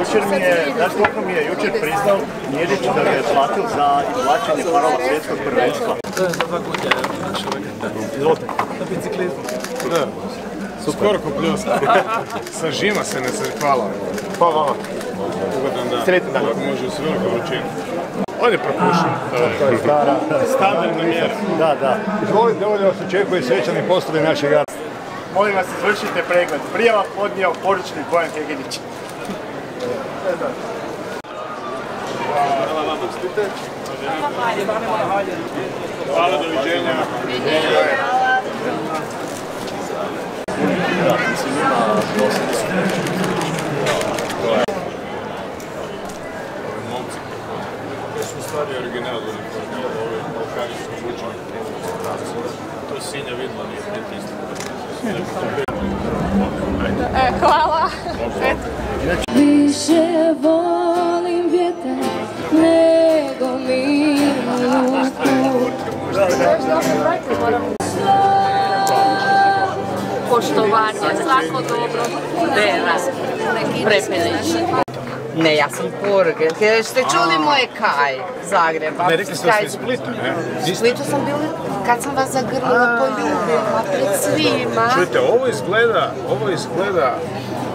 Jučer mi je, znaš koliko mi je jučer priznao Njedić da mi je platil za izvlačenje parova svjetskog prvenstva? To je za dva kutija, Izvolite. na biciklizmu. Da. Skoro ko pljuska. Sa žima se ne se hvala. Pa vama. Ugodan dan. Sretan dan. Može u sve veliku vrućinu. On je propušen. To je stara. Standardna mjera. Da, da. Izvolite, ovdje vas očekuje svečani poslovi našeg rada. Molim vas, izvršite pregled. Prijava podnio poručnik Bojan Keginić. Hvala, doviđenja. Da, mislim ima dosta. Ovi momci. To su stvari uniforme. Ovi su obučeni. To je Sinja vidla, nije isto. E, hvala. Više volim vjetar nego mirnu Poštovanje, svako dobro. Vera, prepelić. Ne, ja sam Purge. Ste čuli moje kaj Zagreba? Ne, rekli ste da ste Kaj- iz Splita, ne? U Splitu sam bila kad sam vas zagrlila, poljubila pred svima. Čujte, ovo izgleda, ovo izgleda,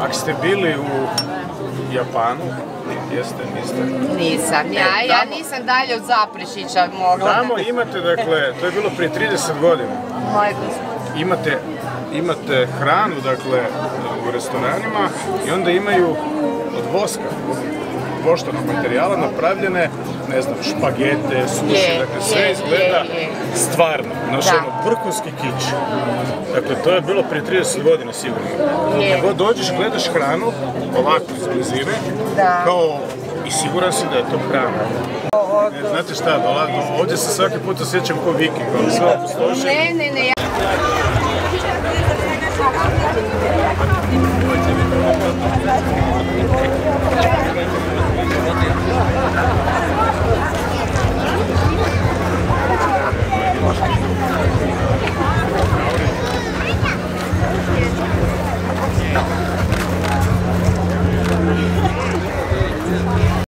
ako ste bili u Japanu, jeste, niste. Nisam, ja, ja tamo- nisam dalje od Zaprešića mogla. Tamo imate, dakle, to je bilo prije 30 godina. Moje. Imate, imate hranu, dakle, u restoranima i onda imaju od voska, od voštanog materijala napravljene, ne znam, špagete, suši, Je, dakle, sve je, izgleda je, stvarno, naš ono, vrhunski kič. Dakle, to je bilo prije 30 godina sigurno. God dođeš, gledaš hranu, ovako iz blizine, kao i siguran si da je to hrana. Ne, znate šta, dola, ovdje se svaki put osjećam kao viking, ali sve opustošen. Ne, ne, ne, ja...